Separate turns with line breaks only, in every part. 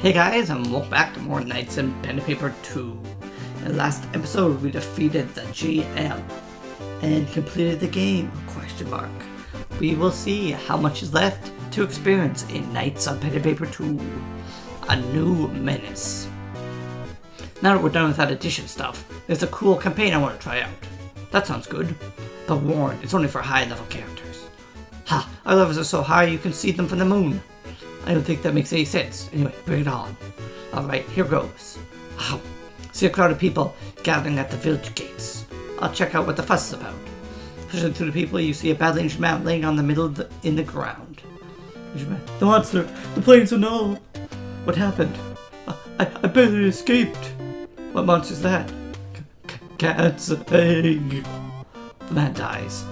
Hey guys, and welcome back to more Knights of Pen and Paper 2. In the last episode, we defeated the GM and completed the game, question mark. We will see how much is left to experience in Knights of Pen and Paper 2. A new menace. Now that we're done with that addition stuff, there's a cool campaign I want to try out. That sounds good. But warn, it's only for high level characters. Ha! Our levels are so high you can see them from the moon. I don't think that makes any sense. Anyway, bring it on. Alright, here goes. Wow. See a crowd of people gathering at the village gates. I'll check out what the fuss is about. Pushing through the people, you see a badly injured man laying on the middle of the, in the ground. The monster! The plains are null! What happened? I, I, I barely escaped! What monster's that? C- can't say. The man dies.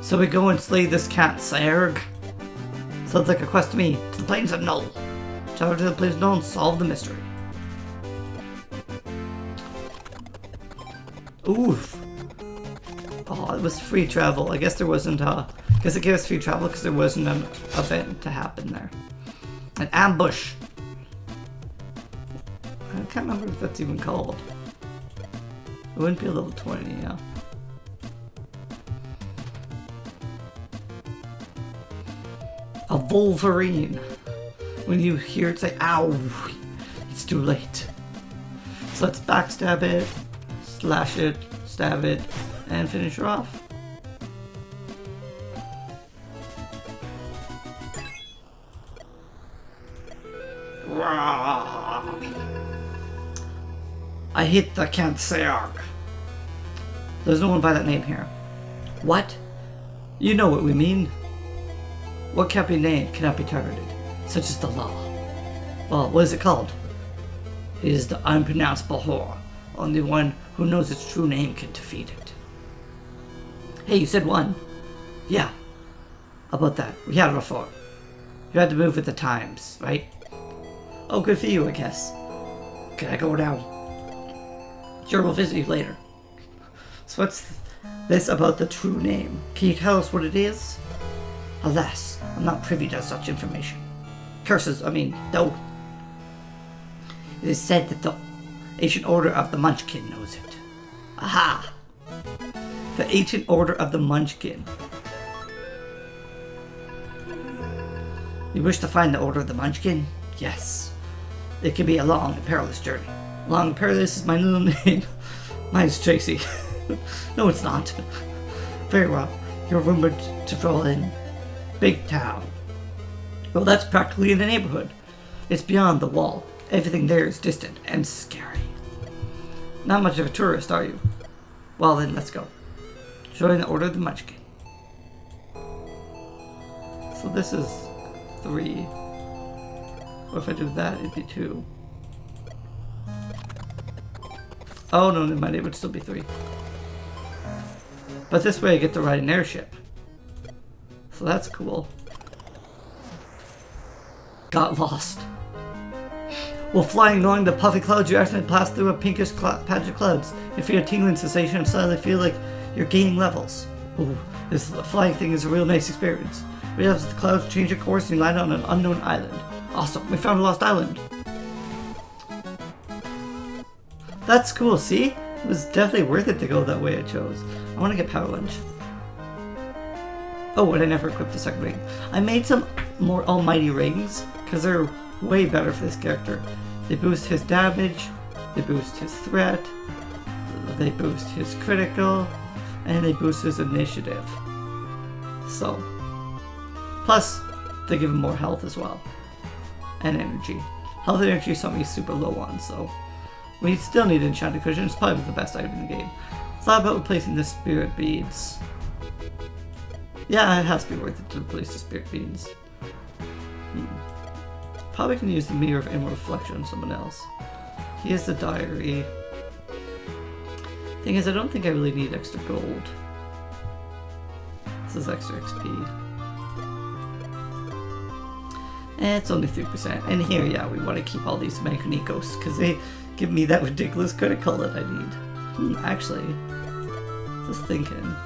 So we go and slay this cat, Serg. Sounds like a quest to me. To the plains of Null. Travel to the plains of Null and solve the mystery. Oof. Oh, it was free travel. I guess there wasn't a... I guess it gave us free travel because there wasn't an event to happen there. An ambush. I can't remember if that's even called. It wouldn't be a level 20, yeah. A Wolverine. When you hear it say, ow, it's too late. So let's backstab it, slash it, stab it, and finish her off. I hit the Cancerg. There's no one by that name here. What? You know what we mean. What can't be named cannot be targeted, such as the law. Well, what is it called? It is the unpronounceable horror. Only one who knows its true name can defeat it. Hey, you said one. Yeah. About that? We had it before. You had to move with the times, right? Oh, good for you, I guess. Can I go now? Sure, we'll visit you later. So what's this about the true name? Can you tell us what it is? Alas, I'm not privy to such information. Curses, I mean, though. It is said that the Ancient Order of the Munchkin knows it. Aha! The Ancient Order of the Munchkin. You wish to find the Order of the Munchkin? Yes. It can be a long and perilous journey. Long and perilous is my little name. Mine's Tracy. no, it's not. Very well. You're rumored to roll in Big town. Well, that's practically in the neighborhood. It's beyond the wall. Everything there is distant and scary. Not much of a tourist, are you? Well then, let's go. Join the Order of the Munchkin. So this is three. What if I do that? It'd be two. Oh no, never mind. It would still be three. But this way I get to ride an airship. So that's cool. Got lost. While flying along the puffy clouds, you accidentally pass through a pinkish patch of clouds. You feel a tingling sensation and suddenly feel like you're gaining levels. Ooh, this flying thing is a real nice experience. We have the clouds change your course and you land on an unknown island. Awesome, we found a lost island. That's cool, see? It was definitely worth it to go that way I chose. I want to get Power Lunge. Oh, and I never equipped the second ring. I made some more almighty rings, because they're way better for this character. They boost his damage, they boost his threat, they boost his critical, and they boost his initiative. So, plus, they give him more health as well, and energy. Health and energy is something he's super low on, so we still need enchanted cushion. It's probably the best item in the game. Thought about replacing the spirit beads. Yeah, it has to be worth it to replace the spirit beads. Hmm. Probably can use the mirror of inward reflection on someone else. Here's the diary. Thing is, I don't think I really need extra gold. This is extra XP. Eh, it's only 3%. And here, yeah, we want to keep all these Magnicos, because they give me that ridiculous critical that I need. Hmm, actually, just thinking.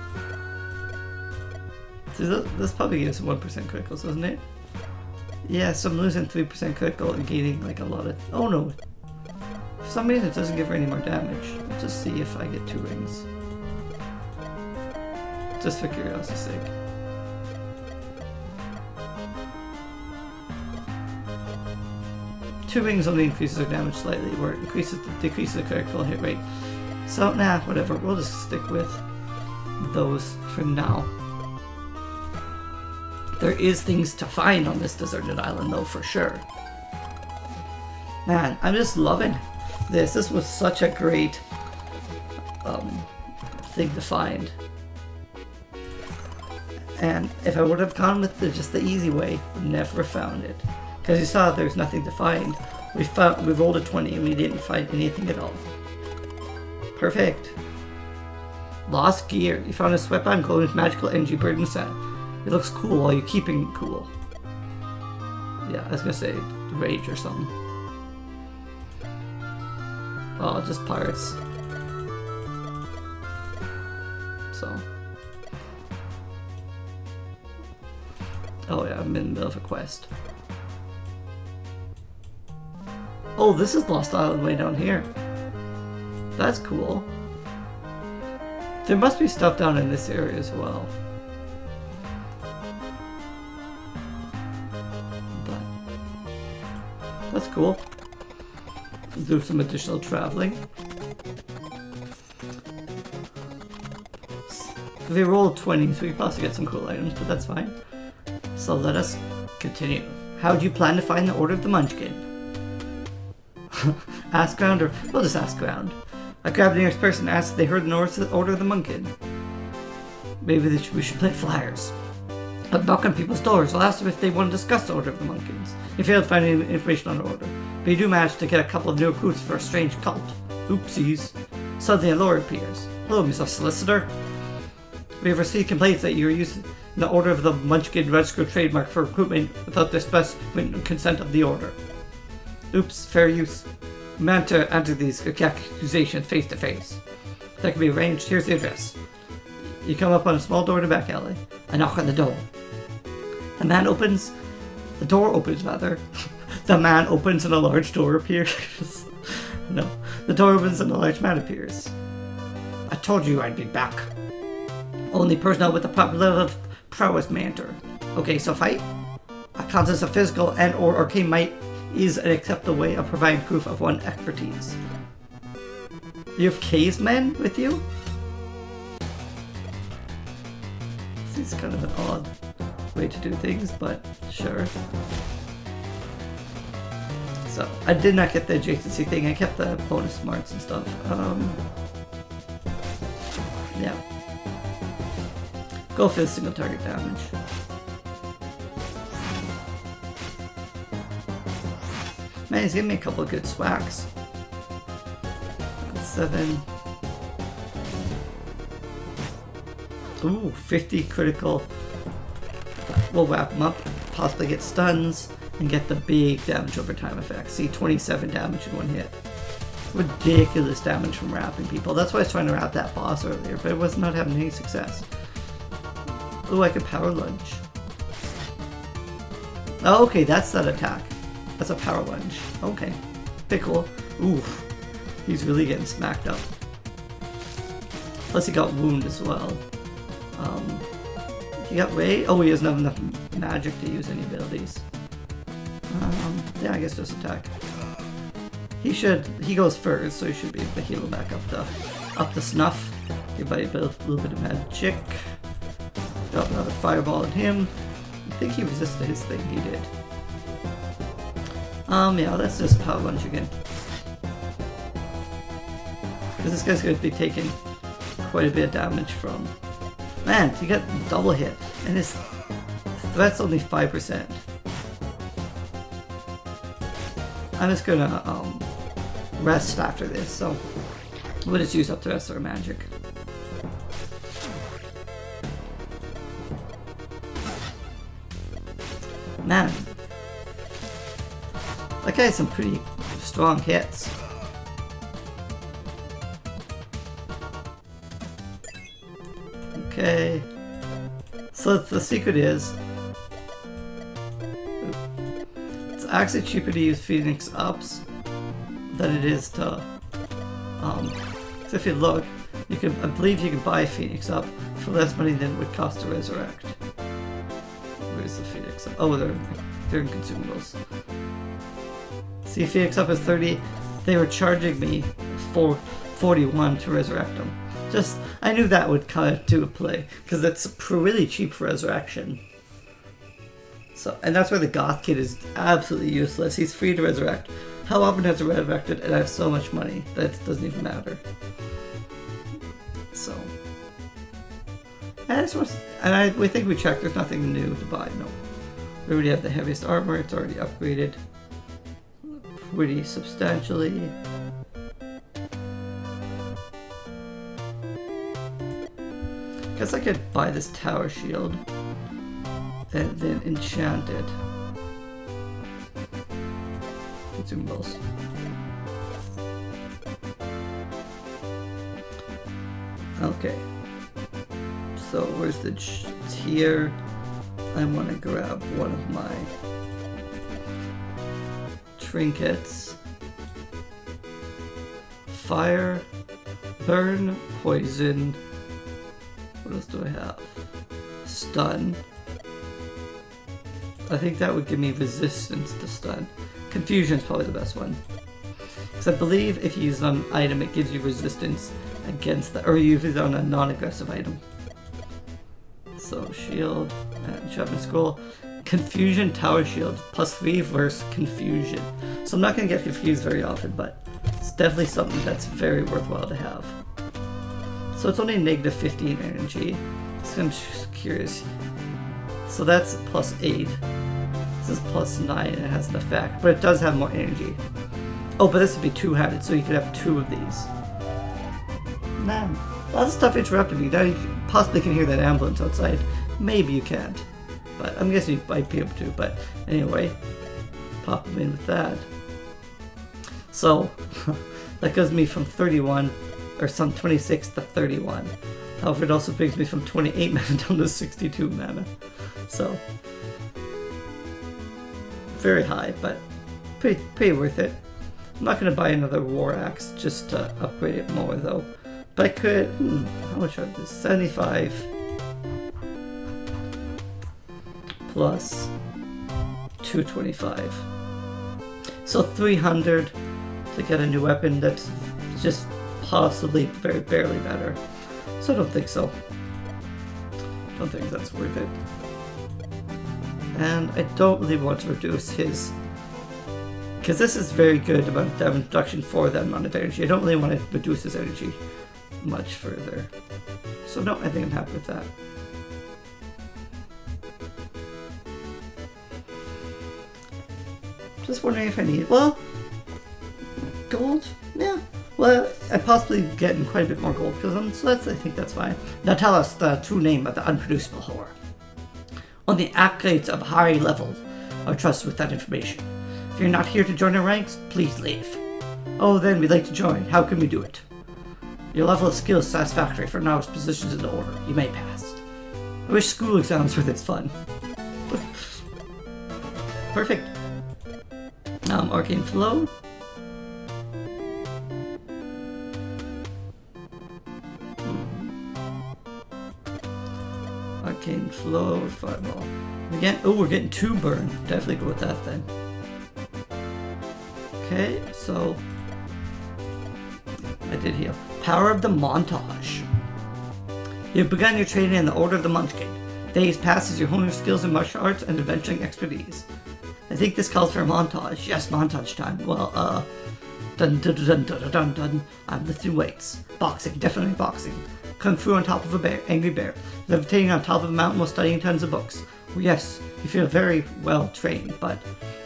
This, probably gives 1% criticals, doesn't it? Yeah, so I'm losing 3% critical and gaining like a lot of... Oh no! For some reason it doesn't give her any more damage. Let's just see if I get two rings. Just for curiosity's sake. Two rings only increases her damage slightly, or increases decreases the critical hit rate. So, nah, whatever. We'll just stick with those for now. There is things to find on this deserted island, though, for sure. Man, I'm just loving this. This was such a great um, thing to find. And if I would have gone with the, just the easy way, never found it. Because you saw there's nothing to find. We found we rolled a 20 and we didn't find anything at all. Perfect. Lost gear. You found a sweatband glowing with magical energy burden set. It looks cool while you're keeping cool. Yeah, I was gonna say rage or something. Oh, just pirates. So. Oh yeah, I'm in the middle of a quest. Oh, this is Lost Island way down here. That's cool. There must be stuff down in this area as well. That's cool. Do some additional traveling. We rolled 20, so we possibly get some cool items, but that's fine. So let us continue. How do you plan to find the Order of the Munchkin? ask around, or we'll just ask around. I grabbed the nearest person and asked if they heard the order of the Munchkin. Maybe should, we should play flyers. I'll knock on people's doors. I'll ask them if they want to discuss the Order of the Munchkins. You failed to find any information on the Order, but you do manage to get a couple of new recruits for a strange cult. Oopsies. Suddenly a lawyer appears. Hello, Mr. Solicitor. We have received complaints that you are using the Order of the Munchkin registered trademark for recruitment without the express consent of the Order. Oops, fair use meant to answer these accusations face to face. That can be arranged. Here's the address. You come up on a small door in the back alley. I knock on the door. The man opens. The door opens, rather. the man opens and a large door appears. no. The door opens and a large man appears. I told you I'd be back. Only personnel with the proper level of prowess may enter. Okay, so fight. A contest of physical and or arcane might is an acceptable way of providing proof of one expertise. You have cavemen with you? Is kind of an odd way to do things, but sure. So, I did not get the adjacency thing, I kept the bonus smarts and stuff. Um, yeah. Go for the single target damage. Man, he's giving me a couple of good swacks. Seven. Ooh, 50 critical. We'll wrap him up, possibly get stuns, and get the big damage over time effect. See, 27 damage in one hit. Ridiculous damage from wrapping people. That's why I was trying to wrap that boss earlier, but it was not having any success. Ooh, I could power lunge. Oh, okay, that's that attack. That's a power lunge. Okay. Pickle. Oof. He's really getting smacked up. Plus he got wound as well. Um, he got Ray? Oh, he doesn't have enough magic to use any abilities. Um, yeah, I guess just attack. He should, he goes first, so he should be able to heal back up to, up to snuff. Give a little bit of magic. Drop another fireball at him. I think he resisted his thing, he did. Um, yeah, let's just power lunge again. Because this guy's going to be taking quite a bit of damage from... Man, he got double hit, and his threat's only 5%. I'm just gonna um, rest after this, so we'll just use up the rest of our magic. Man, that guy has some pretty strong hits. So the secret is... It's actually cheaper to use Phoenix Ups than it is to, um, so if you look, you can, I believe you can buy Phoenix Up for less money than it would cost to resurrect. Where's the Phoenix Up? Oh, they're, they're in consumables. See, Phoenix Up is 30, they were charging me for 41 to resurrect them. Just, I knew that would come a play, because it's really cheap for resurrection. So, and that's where the Goth Kid is absolutely useless. He's free to resurrect. How often has he resurrected? And I have so much money that it doesn't even matter. So, and I just want, and I we think we checked. There's nothing new to buy. No, we already have the heaviest armor. It's already upgraded pretty substantially. Guess I could buy this tower shield and then enchant it. Consumables. Okay. So where's the tier? I want to grab one of my trinkets. Fire, burn, poison. Do I have? Stun. I think that would give me resistance to stun. Confusion is probably the best one. Because I believe if you use an item, it gives you resistance against the, or you use it on a non-aggressive item. So shield, and enchantment scroll. Confusion Tower Shield, plus 3 versus Confusion. So I'm not going to get confused very often, but it's definitely something that's very worthwhile to have. So it's only negative 15 energy. So I'm just curious. So that's plus 8. This is plus 9 and it has an effect, but it does have more energy. Oh, but this would be two-handed, so you could have two of these. Man, lots of stuff interrupted me. Now you possibly can hear that ambulance outside. Maybe you can't. But I'm guessing you might be able to. But anyway, pop them in with that. So that goes me from 31 or some 26 to 31. However, it also brings me from 28 mana down to 62 mana. So very high, but pretty pretty worth it. I'm not gonna buy another war axe just to upgrade it more though. But I could. Hmm, how much are this? 75 plus 225. So 300 to get a new weapon that's just possibly very barely better. So I don't think so. Don't think that's worth it. And I don't really want to reduce his because this is very good amount of damage reduction for that amount of energy. I don't really want to reduce his energy much further. So no, I think I'm happy with that. Just wondering if I need, well, gold? Yeah. Well, I possibly getting quite a bit more gold because I'm, so that's, I think that's fine. Now tell us the true name of the unproducible whore. Only accolades of high level are trusted with that information. If you're not here to join our ranks, please leave. Oh, then we'd like to join. How can we do it? Your level of skill is satisfactory for novice positions in the order. You may pass. I wish school exams were this fun. Perfect. Um, Arcane Flow. Flow, Fireball. Again, oh, we're getting two burn. Definitely go with that then. Okay, so I did heal. Power of the Montage. You've begun your training in the Order of the Munchkin. Days pass as you hone your skills in martial arts and adventuring expertise. I think this calls for a montage. Yes, montage time. Well, uh, dun dun dun dun dun dun dun. I'm lifting weights. Boxing, definitely boxing. Kung Fu on top of a bear, angry bear. Levitating on top of a mountain while studying tons of books. Well, yes, you feel very well trained, but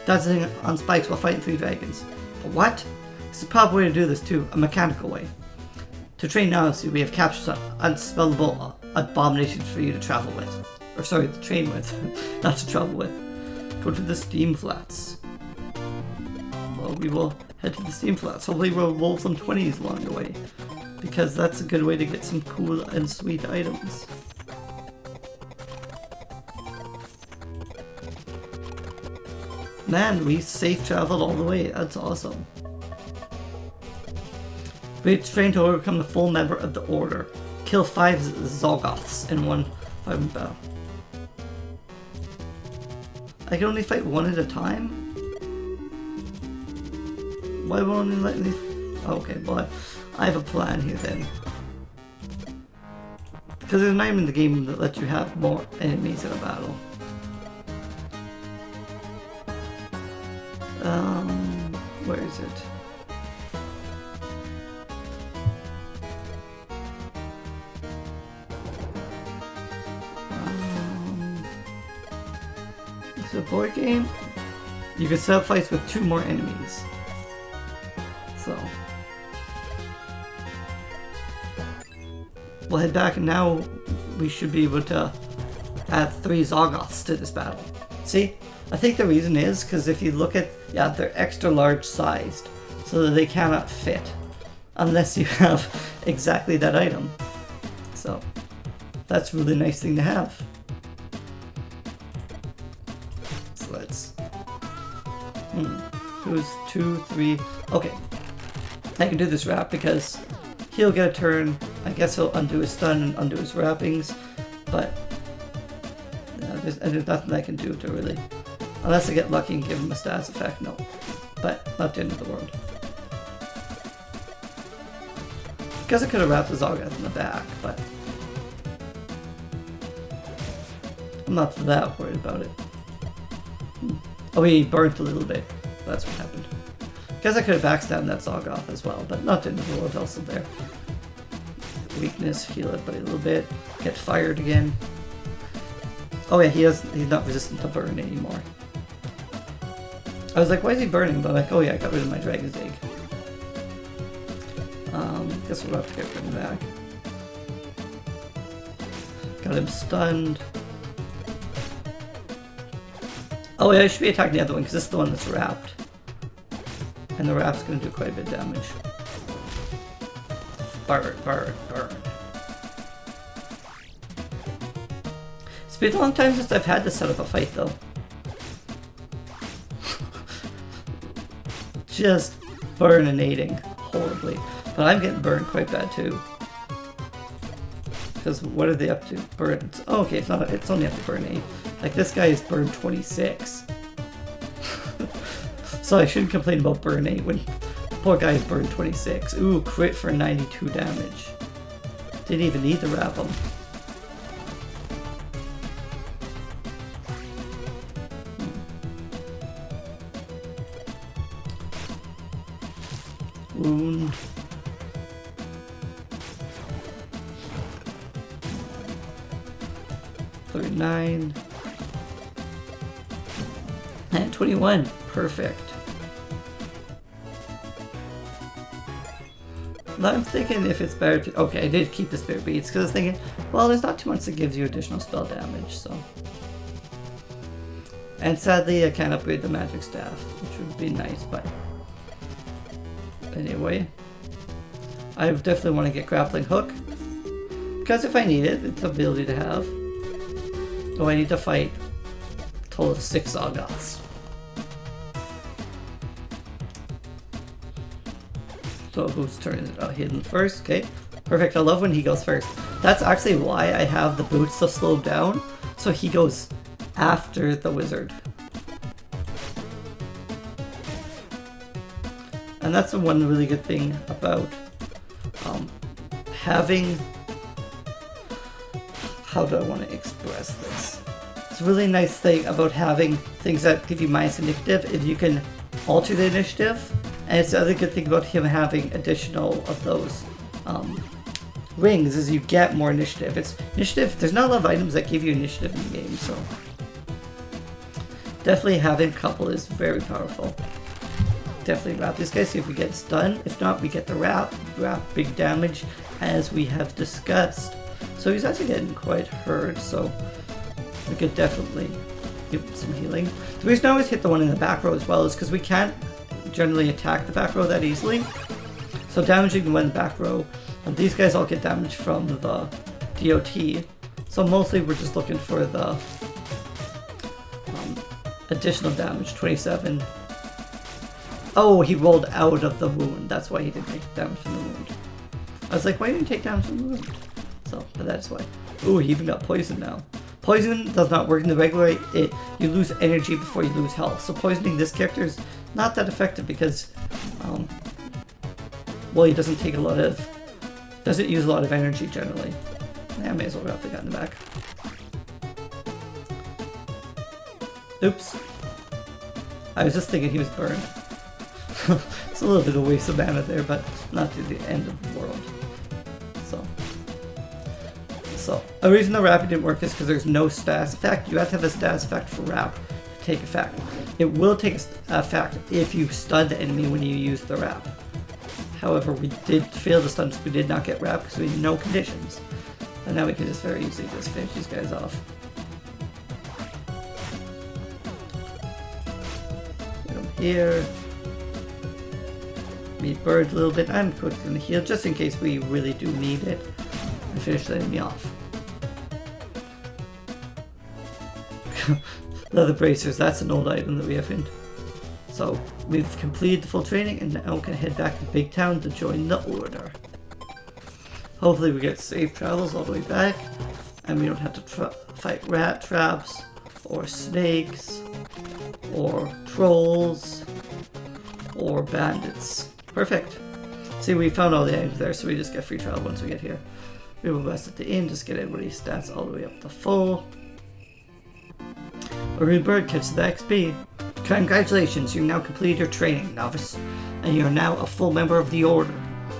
dancing on spikes while fighting three dragons. But what? There's a proper way to do this too, a mechanical way. To train now, see, we have captured some unspellable abominations for you to travel with. Or sorry, to train with, not to travel with. Go to the Steam Flats. Well, we will head to the Steam Flats. Hopefully we'll roll some 20s along the way. Because that's a good way to get some cool and sweet items. Man, we safe traveled all the way. That's awesome. We trained to overcome the full member of the Order. Kill five Zolgoths in one five battle. I can only fight one at a time? Why won't it let me... Okay, well, I have a plan here then. Because there's not in the game that lets you have more enemies in a battle. Um, where is it? Um, it's a board game. You can set up fights with two more enemies. We'll head back and now we should be able to add three Zolgoths to this battle. See? I think the reason is because if you look at, yeah, they're extra large sized, so that they cannot fit unless you have exactly that item. So that's really nice thing to have. So let's, hmm, who's two, three, okay. I can do this wrap because he'll get a turn, I guess he'll undo his stun and undo his wrappings, but yeah, there's, there's nothing I can do to really Unless I get lucky and give him a status effect, no. But not the end of the world. I Guess I could have wrapped the Zolgoth in the back, but I'm not that worried about it. Hmm. Oh, he burnt a little bit. That's what happened. Guess I could have backstabbed that Zolgoth as well, but not the end of the world also there. Weakness, heal it by a little bit. Get fired again. Oh yeah, he has he's not resistant to burn anymore. I was like, why is he burning? But like, oh yeah, I got rid of my Dragon's Egg. Um, guess we'll have to get him back. Got him stunned. Oh yeah, I should be attacking the other one because this is the one that's wrapped. And the wrap's gonna do quite a bit of damage. Burn, burn, burn. Been a long time since I've had to set up a fight though. just burninating horribly. But I'm getting burned quite bad too. Because what are they up to? Burn. Oh, okay, it's not. It's only up to burn eight. Like this guy is burned 26. so I shouldn't complain about burn eight when poor guy is burned 26. Ooh, crit for 92 damage. Didn't even need to wrap him. Perfect. I'm thinking if it's better to... Okay, I did keep the Spirit Beads because I was thinking, well, there's not too much that gives you additional spell damage, so... And sadly, I can't upgrade the Magic Staff, which would be nice, but anyway. I definitely want to get Grappling Hook. Because if I need it, it's an ability to have. Oh, I need to fight a total of six Zolgoths. Whose turn is it? Oh, Hidden first, okay. Perfect, I love when he goes first. That's actually why I have the boots so slowed down. So he goes after the wizard. And that's the one really good thing about um, having... How do I want to express this? It's a really nice thing about having things that give you minus initiative if you can alter the initiative. And it's the other good thing about him having additional of those um, rings is you get more initiative. It's initiative, there's not a lot of items that give you initiative in the game, so definitely having a couple is very powerful definitely wrap this guy, see if we get stunned. If not, we get the wrap, wrap big damage, as we have discussed. So he's actually getting quite hurt, so we could definitely give some healing. The reason I always hit the one in the back row as well is because we can't generally attack the back row that easily. So damaging the one in the back row, and these guys all get damage from the DOT. So mostly we're just looking for the um, Additional damage, 27. Oh, he rolled out of the wound. That's why he didn't take damage from the wound. I was like, why didn't you take damage from the wound? So, but that's why. Ooh, he even got poisoned now. Poison does not work in the regular. It, you lose energy before you lose health. So poisoning this character is not that effective because, um, well, he doesn't take a lot of, doesn't use a lot of energy generally. Yeah, I may as well wrap the guy in the back. Oops. I was just thinking he was burned. it's a little bit of waste of mana there, but not to the end of the world. A reason the wrap didn't work is because there's no status effect. You have to have a status effect for wrap to take effect. It will take effect if you stun the enemy when you use the wrap. However, we did fail the stun, so we did not get wrap because we had no conditions. And now we can just very easily just finish these guys off. Get here. Me bird a little bit. I'm going to heal just in case we really do need it. And finish the enemy off. Leather bracers, that's an old item that we have in. So we've completed the full training and now we can head back to Big Town to join the Order. Hopefully we get safe travels all the way back and we don't have to fight rat traps or snakes or trolls or bandits. Perfect. See, we found all the items there, so we just get free travel once we get here. We will rest at the inn, just get everybody's stats all the way up to full. A bird gets the XP. Congratulations, you now completed your training, novice, and you are now a full member of the Order.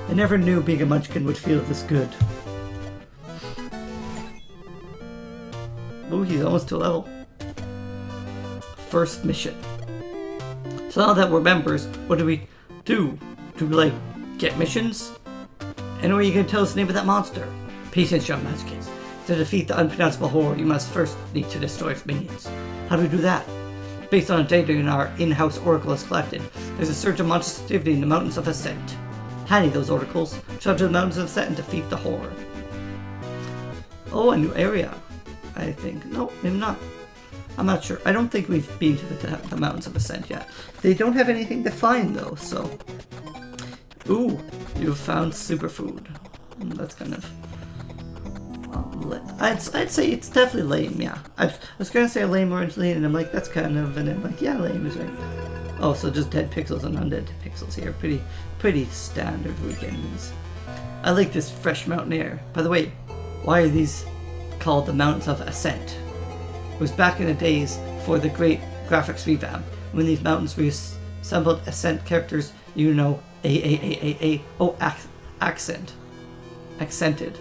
I never knew being a munchkin would feel this good. Ooh, he's almost to level. First mission. So now that we're members, what do we do? Do we, like, get missions? And are you to tell us the name of that monster? Patience, young munchkins. To defeat the unpronounceable horror, you must first need to destroy its minions. How do we do that? Based on data in our in-house oracle has collected, there's a surge of monstrous activity in the Mountains of Ascent. Handy those oracles, travel to the Mountains of Ascent and defeat the horror. Oh, a new area, I think. No, maybe not. I'm not sure. I don't think we've been to the, the Mountains of Ascent yet. They don't have anything to find though, so... Ooh, you've found superfood. Hmm, that's kind of I'd, I'd say it's definitely lame, yeah. I, was gonna say lame originally, and I'm like, that's kind of, and I'm like, yeah, lame is right. Oh, so just dead pixels and undead pixels here. Pretty, pretty standard weekends. I like this fresh mountain air. By the way, why are these called the Mountains of Ascent? It was back in the days for the great graphics revamp, when these mountains reassembled Ascent characters, you know, A, A, A, A, A, oh, ac accent. Accented.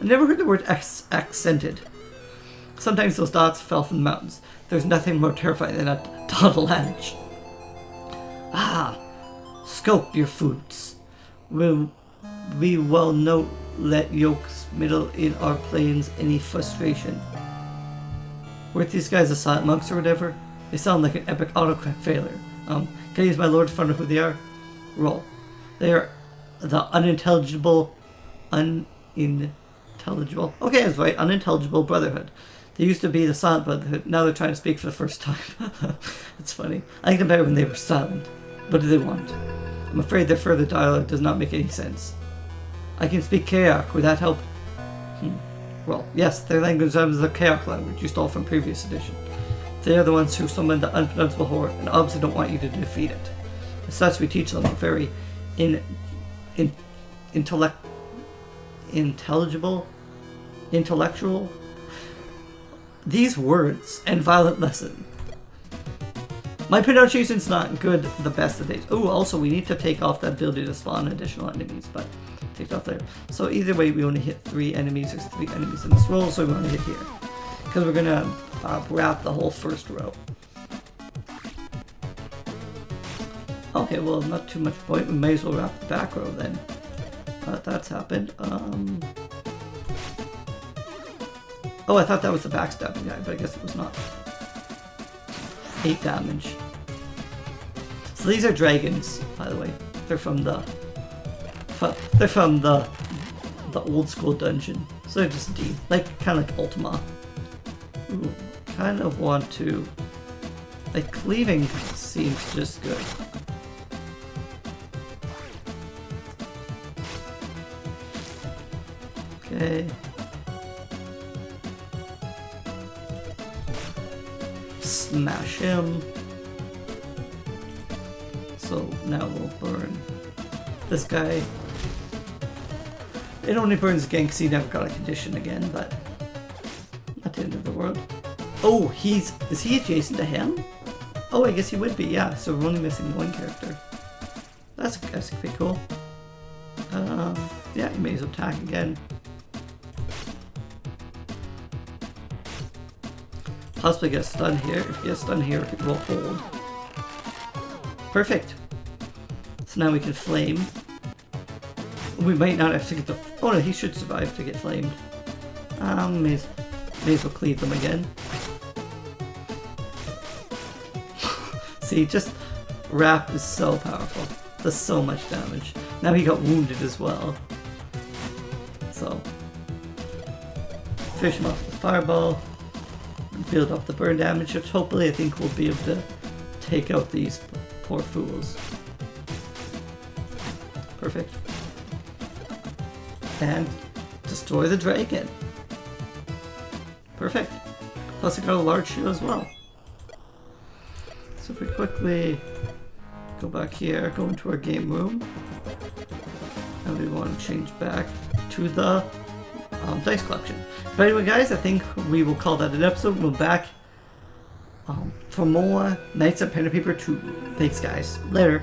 I never heard the word accented. Sometimes those dots fell from the mountains. There's nothing more terrifying than a dot ledge. Ah, scope your foods. Will we well know let yokes middle in our plains any frustration. Weren't these guys the silent monks or whatever? They sound like an epic autocorrect failure. Um, can I use my lord to find out who they are? Roll. They are the unintelligible, un in Intelligible. Okay, that's right. Unintelligible Brotherhood. They used to be the Silent Brotherhood. Now they're trying to speak for the first time. it's funny. I like them better when they were silent. What do they want? I'm afraid their further dialogue does not make any sense. I can speak Kayak. Would that help? Hmm. Well, yes, their language is the Kayak language you stole from previous edition. They are the ones who summon the unpronounceable horror, and obviously don't want you to defeat it. As such, we teach them a very in, in, intellect, intelligible, intellectual. These words and violent lesson. My pronunciation's not good the best of days. Oh, also we need to take off that ability to spawn additional enemies, but take off there. So either way, we only hit three enemies. There's three enemies in this roll, so we want to hit here. Because we're gonna uh, wrap the whole first row. Okay, well, not too much point. We may as well wrap the back row then. That's happened. Um... Oh, I thought that was the backstabbing guy, but I guess it was not. 8 damage. So these are dragons, by the way. They're from the... They're from the the old school dungeon. So they're just deep. Like, kind of like Ultima. Ooh, kind of want to Like, cleaving seems just good. Okay. Smash him. So now we'll burn this guy. It only burns again because he never got a condition again, but not the end of the world. Oh, he's is he adjacent to him? Oh, I guess he would be, yeah. So we're only missing one character. That's that's pretty cool. Um, yeah, he may as well attack again. Possibly get stunned here. If he gets stunned here, we'll hold. Perfect. So now we can flame. We might not have to get the. Oh no, he should survive to get flamed. Um, may as, may as well cleave them again. See, just Wrap is so powerful. Does so much damage. Now he got wounded as well. So, fish him off the fireball build up the burn damage, which hopefully I think we'll be able to take out these poor fools. Perfect. And destroy the dragon. Perfect. Plus I got a large shield as well. So if we quickly go back here, go into our game room, and we want to change back to the um, dice collection. But anyway, guys, I think we will call that an episode. We'll back um, for more Knights of Pen and Paper 2. Thanks, guys. Later.